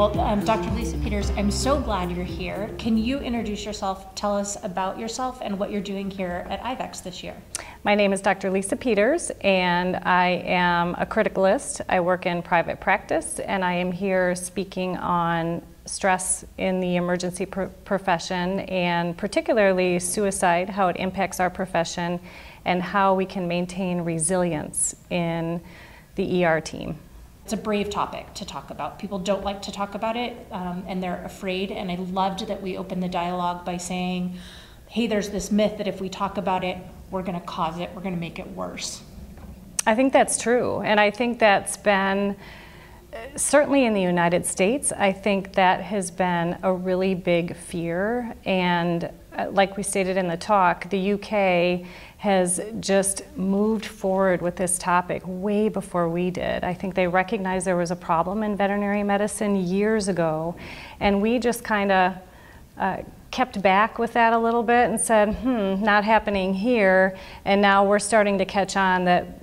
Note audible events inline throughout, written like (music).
Well, um, Dr. Lisa Peters, I'm so glad you're here. Can you introduce yourself, tell us about yourself and what you're doing here at IVECCS this year? My name is Dr. Lisa Peters, and I am a criticalist. I work in private practice, and I am here speaking on stress in the emergency pr profession, and particularly suicide, how it impacts our profession, and how we can maintain resilience in the ER team. It's a brave topic to talk about. People don't like to talk about it um, and they're afraid. And I loved that we opened the dialogue by saying, hey, there's this myth that if we talk about it, we're going to cause it, we're going to make it worse. I think that's true. And I think that's been certainly in the United States, I think that has been a really big fear. And uh, like we stated in the talk, the UK has just moved forward with this topic way before we did. I think they recognized there was a problem in veterinary medicine years ago, and we just kind of uh, kept back with that a little bit and said, hmm, not happening here. And now we're starting to catch on that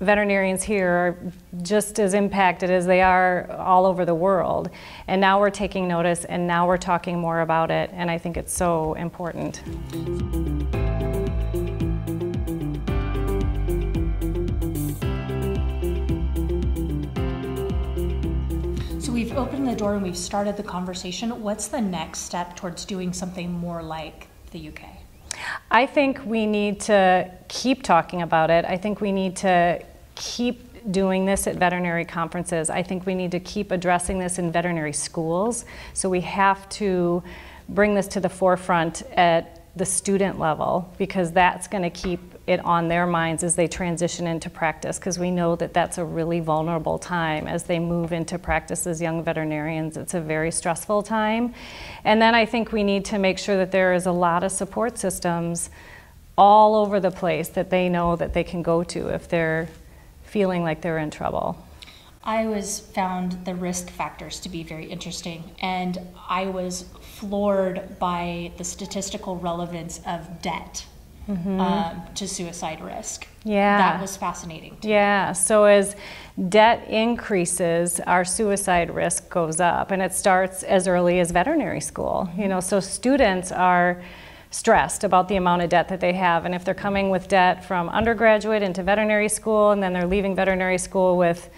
veterinarians here are just as impacted as they are all over the world. And now we're taking notice and now we're talking more about it, and I think it's so important. So we've opened the door and we've started the conversation. What's the next step towards doing something more like the UK? I think we need to keep talking about it. I think we need to keep doing this at veterinary conferences. I think we need to keep addressing this in veterinary schools. So we have to bring this to the forefront at the student level because that's going to keep it on their minds as they transition into practice because we know that that's a really vulnerable time as they move into practice as young veterinarians. It's a very stressful time. And then I think we need to make sure that there is a lot of support systems all over the place that they know that they can go to if they're feeling like they're in trouble. I was found the risk factors to be very interesting, and I was floored by the statistical relevance of debt mm-hmm. um, to suicide risk. Yeah, that was fascinating. yeah, so as debt increases, our suicide risk goes up, and it starts as early as veterinary school. You know, so students are stressed about the amount of debt that they have. And if they're coming with debt from undergraduate into veterinary school and then they're leaving veterinary school with,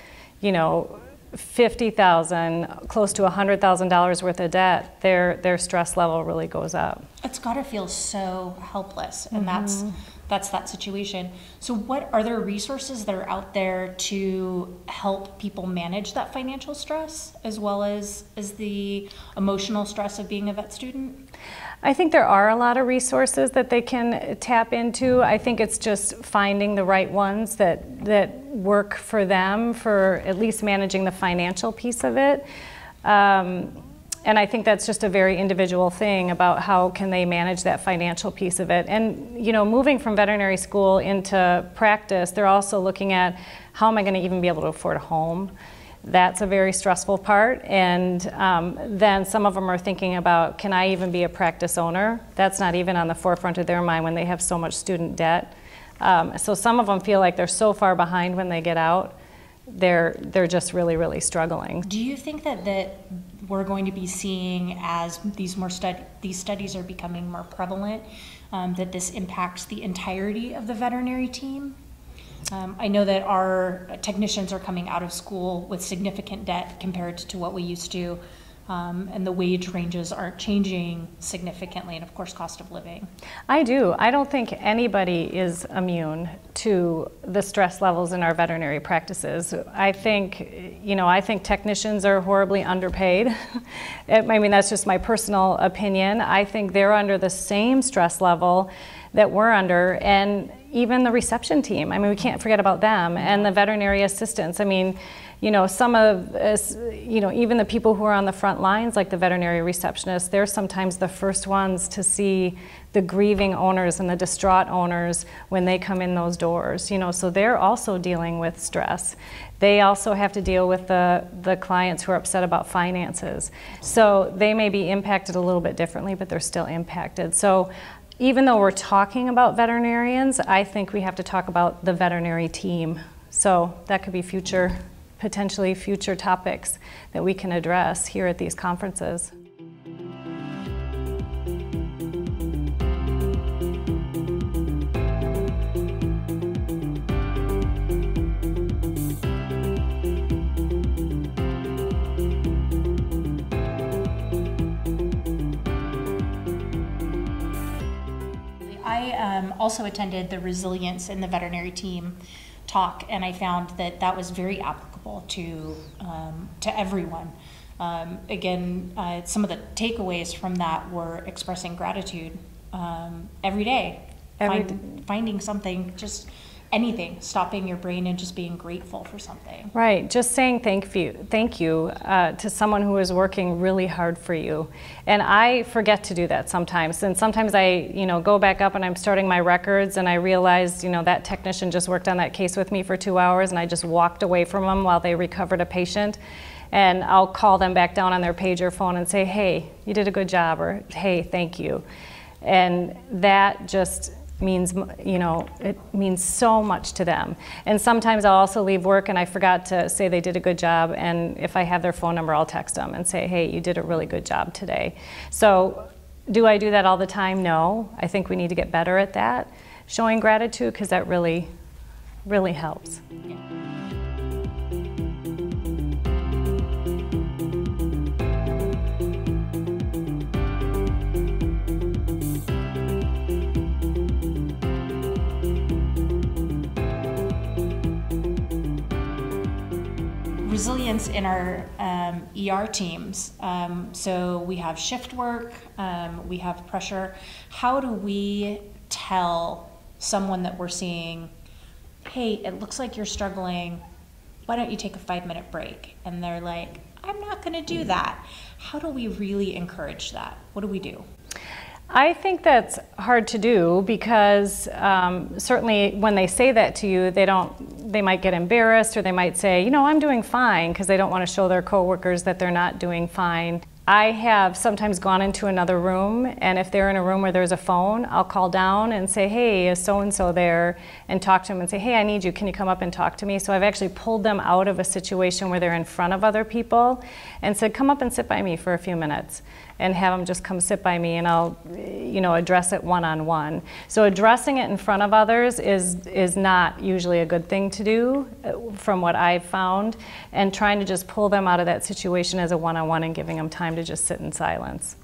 you know, 50,000, close to $100,000 worth of debt, their, their stress level really goes up. It's got to feel so helpless. And mm-hmm. that's that's that situation. So what are there resources that are out there to help people manage that financial stress as well as as the emotional stress of being a vet student? I think there are a lot of resources that they can tap into. I think it's just finding the right ones that, that work for them for at least managing the financial piece of it. Um, and I think that's just a very individual thing about how can they manage that financial piece of it. And you know, moving from veterinary school into practice, they're also looking at how am I going to even be able to afford a home. That's a very stressful part. And um, then some of them are thinking about, can I even be a practice owner? That's not even on the forefront of their mind when they have so much student debt. Um, so some of them feel like they're so far behind when they get out, they're, they're just really, really struggling. Do you think that, that we're going to be seeing as these more stud- these studies are becoming more prevalent, um, that this impacts the entirety of the veterinary team? Um, I know that our technicians are coming out of school with significant debt compared to what we used to, um, and the wage ranges aren't changing significantly, and of course, cost of living. I do. I don't think anybody is immune to the stress levels in our veterinary practices. I think, you know, I think technicians are horribly underpaid. (laughs) I mean, that's just my personal opinion. I think they're under the same stress level that we're under, and even the reception team. I mean, we can't forget about them and the veterinary assistants. I mean, you know, some of us, you know, even the people who are on the front lines, like the veterinary receptionists, they're sometimes the first ones to see the grieving owners and the distraught owners when they come in those doors, you know, so they're also dealing with stress. They also have to deal with the, the clients who are upset about finances. So they may be impacted a little bit differently, but they're still impacted. So even though we're talking about veterinarians, I think we have to talk about the veterinary team. So that could be future, potentially future topics that we can address here at these conferences. Also attended the resilience in the veterinary team talk, and I found that that was very applicable to um, to everyone. Um, again, uh, some of the takeaways from that were expressing gratitude um, every day, Every Find, finding something just anything, stopping your brain and just being grateful for something. Right, just saying thank you, thank you uh, to someone who is working really hard for you. And I forget to do that sometimes. And sometimes I, you know, go back up and I'm starting my records and I realize, you know, that technician just worked on that case with me for two hours and I just walked away from them while they recovered a patient. And I'll call them back down on their pager phone and say, hey, you did a good job, or hey, thank you. And that just means, you know, it means so much to them. And sometimes I'll also leave work and I forgot to say they did a good job. And if I have their phone number, I'll text them and say, hey, you did a really good job today. So, do I do that all the time? No. I think we need to get better at that, showing gratitude, because that really, really helps. Yeah. In our um, ER teams. Um, so we have shift work, um, we have pressure. How do we tell someone that we're seeing, hey, it looks like you're struggling, why don't you take a five minute break? And they're like, I'm not going to do that. How do we really encourage that? What do we do? I think that's hard to do because um, certainly when they say that to you, they don't. They might get embarrassed or they might say, you know, I'm doing fine because they don't want to show their coworkers that they're not doing fine. I have sometimes gone into another room, and if they're in a room where there's a phone, I'll call down and say, Hey, is so and so there? and talk to them and say, Hey, I need you. Can you come up and talk to me? So I've actually pulled them out of a situation where they're in front of other people and said, Come up and sit by me for a few minutes and have them just come sit by me and I'll, you know, address it one on one. So addressing it in front of others is, is not usually a good thing to do uh, from what I've found. And trying to just pull them out of that situation as a one on one and giving them time to just sit in silence.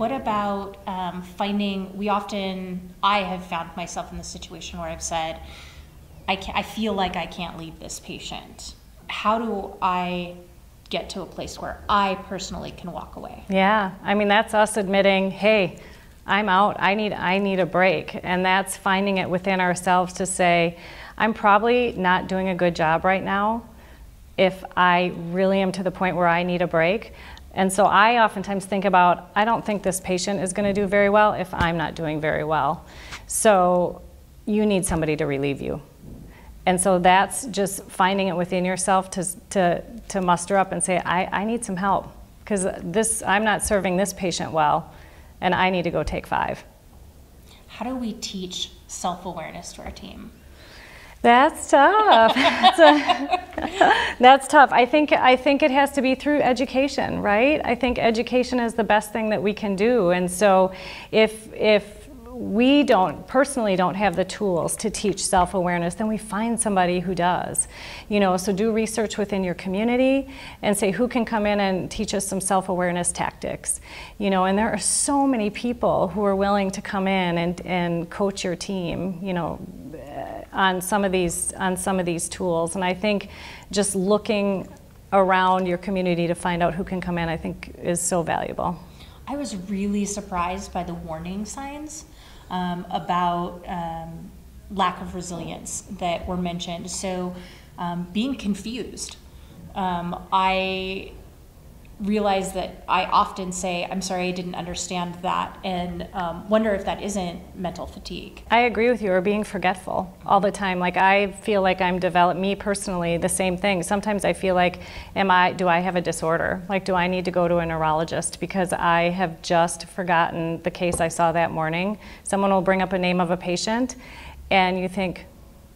What about um, finding? We often, I have found myself in the situation where I've said, I, can, I feel like I can't leave this patient. How do I get to a place where I personally can walk away? Yeah, I mean that's us admitting, hey, I'm out. I need I need a break, and that's finding it within ourselves to say, I'm probably not doing a good job right now. If I really am to the point where I need a break, and so I oftentimes think about, I don't think this patient is going to do very well if I'm not doing very well. So you need somebody to relieve you. And so that's just finding it within yourself to, to, to muster up and say, I, I need some help because this, I'm not serving this patient well and I need to go take five. How do we teach self awareness to our team? That's tough. that's, (laughs) a, that's, tough. I think I think it has to be through education, right? I think education is the best thing that we can do. And so if if we don't personally don't have the tools to teach self-awareness then we find somebody who does you know so do research within your community and say who can come in and teach us some self-awareness tactics you know and there are so many people who are willing to come in and, and coach your team you know on some of these on some of these tools. And I think just looking around your community to find out who can come in, I think is so valuable. I was really surprised by the warning signs um, about um, lack of resilience that were mentioned. So, um, being confused. Um, I realize that I often say, I'm sorry, I didn't understand that, and um, wonder if that isn't mental fatigue. I agree with you, or being forgetful all the time. Like I feel like I'm developed, me personally, the same thing. Sometimes I feel like, am I, do I have a disorder? Like, do I need to go to a neurologist because I have just forgotten the case I saw that morning? Someone will bring up a name of a patient, and you think,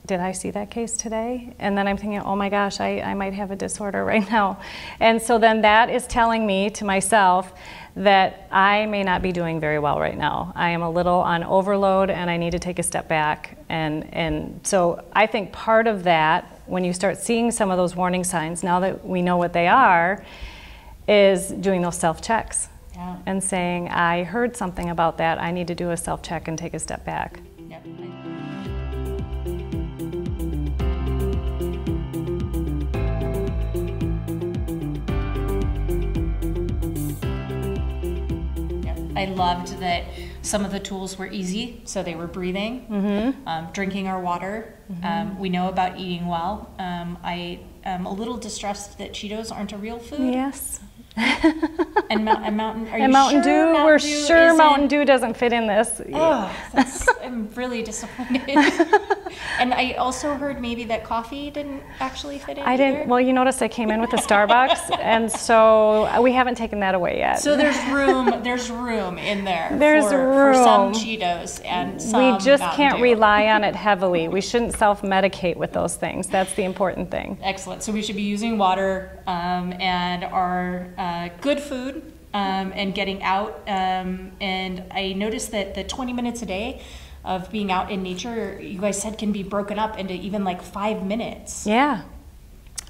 did I see that case today? And then I'm thinking, oh my gosh, I, I might have a disorder (laughs) right now. And so then that is telling me to myself that I may not be doing very well right now. I am a little on overload and I need to take a step back. And, and so I think part of that, when you start seeing some of those warning signs, now that we know what they are, is doing those self checks. Yeah. And saying, I heard something about that, I need to do a self check and take a step back. I loved that some of the tools were easy, so they were breathing, um, drinking our water. Um, we know about eating well. Um, I am a little distressed that Cheetos aren't a real food. Yes. And, and Mountain, are And Mountain sure Dew, Mountain we're Dew sure isn't- Mountain Dew doesn't fit in this. Oh, that's, I'm really disappointed. (laughs) (laughs) and I also heard maybe that coffee didn't actually fit in. I didn't. either. Well, you notice I came in with a Starbucks, (laughs) and so we haven't taken that away yet. So there's room. There's room in there. There's for, for some. Cheetos and some. we just Mountain can't Dew. rely on it heavily. We shouldn't self-medicate with those things. That's the important thing. Excellent. So we should be using water um, and our uh, good food um, and getting out. Um, and I noticed that the 20 minutes a day of being out in nature, you guys said, can be broken up into even like five minutes. Yeah.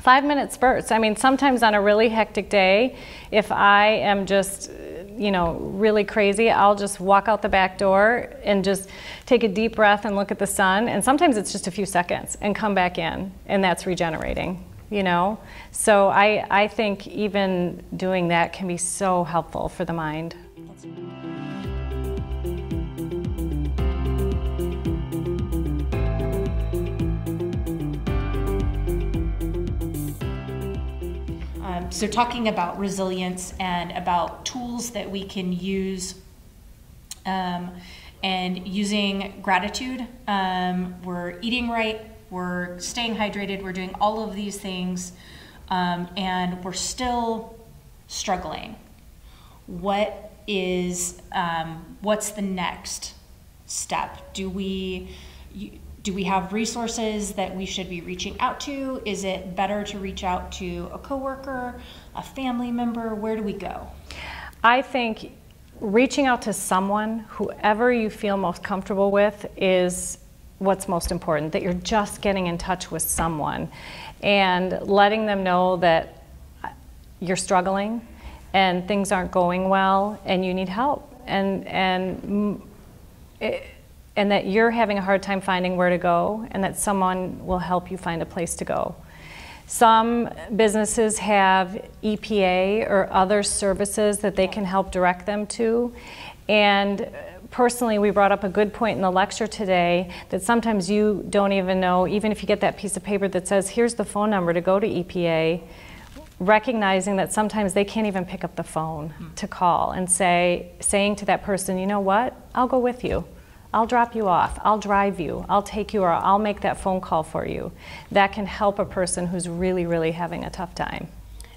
Five minute spurts. I mean, sometimes on a really hectic day, if I am just, you know, really crazy, I'll just walk out the back door and just take a deep breath and look at the sun. And sometimes it's just a few seconds and come back in, and that's regenerating, you know? So I, I think even doing that can be so helpful for the mind. So, talking about resilience and about tools that we can use um, and using gratitude, um, we're eating right, we're staying hydrated, we're doing all of these things, um, and we're still struggling. What is um, what's the next step? Do we do we have resources that we should be reaching out to? Is it better to reach out to a coworker, a family member? Where do we go? I think reaching out to someone, whoever you feel most comfortable with, is what's most important. That you're just getting in touch with someone and letting them know that you're struggling and things aren't going well and you need help. And, and, it, and that you're having a hard time finding where to go and that someone will help you find a place to go. Some businesses have EPA or other services that they can help direct them to. And uh, personally, we brought up a good point in the lecture today that sometimes you don't even know, even if you get that piece of paper that says, here's the phone number to go to EPA, recognizing that sometimes they can't even pick up the phone to call and say, saying to that person, you know what, I'll go with you. I'll drop you off. I'll drive you. I'll take you or I'll make that phone call for you. That can help a person who's really, really having a tough time.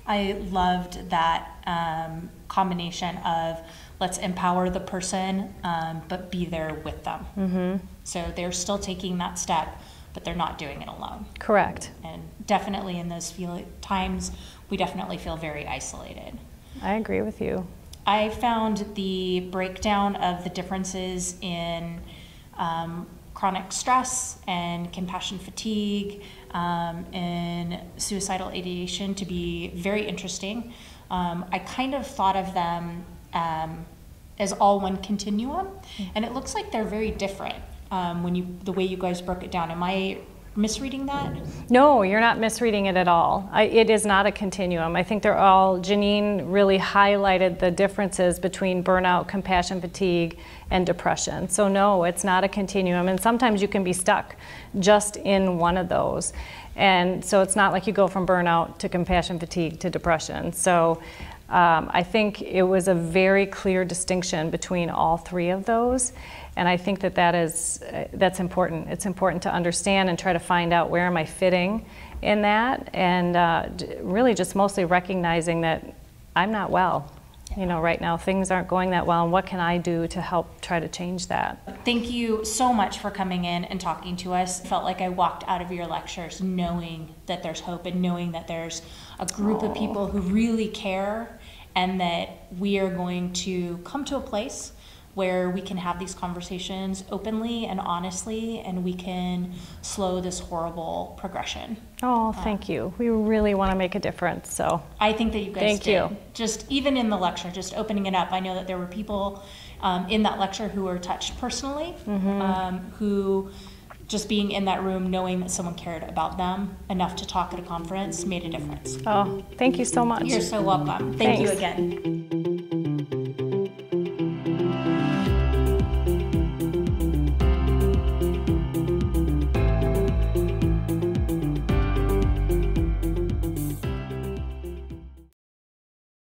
I loved that um, combination of let's empower the person, um, but be there with them. Mm-hmm. So they're still taking that step, but they're not doing it alone. Correct. And definitely in those feel- times, we definitely feel very isolated. I agree with you. I found the breakdown of the differences in um, chronic stress and compassion fatigue um, and suicidal ideation to be very interesting. Um, I kind of thought of them um, as all one continuum, and it looks like they're very different um, when you the way you guys broke it down. Am I misreading that? No, you're not misreading it at all. I, it is not a continuum. I think they're all, Janine really highlighted the differences between burnout, compassion fatigue, and depression. So, no, it's not a continuum. And sometimes you can be stuck just in one of those. And so it's not like you go from burnout to compassion fatigue to depression. So Um, I think it was a very clear distinction between all three of those, and I think that that is uh, that's important. It's important to understand and try to find out where am I fitting in that, and uh, really just mostly recognizing that I'm not well. You know, right now things aren't going that well, and what can I do to help try to change that? Thank you so much for coming in and talking to us. Felt like I walked out of your lectures knowing that there's hope and knowing that there's a group of people who really care and that we are going to come to a place where we can have these conversations openly and honestly and we can slow this horrible progression. Oh, thank you. We really want to make a difference, so. I think that you guys Thank did. you. Just even in the lecture, just opening it up. I know that there were people um, in that lecture who were touched personally, Mm-hmm. um, who just being in that room, knowing that someone cared about them enough to talk at a conference, made a difference. Oh, thank you so much. You're so welcome. Thank you again.